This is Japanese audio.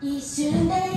一瞬で。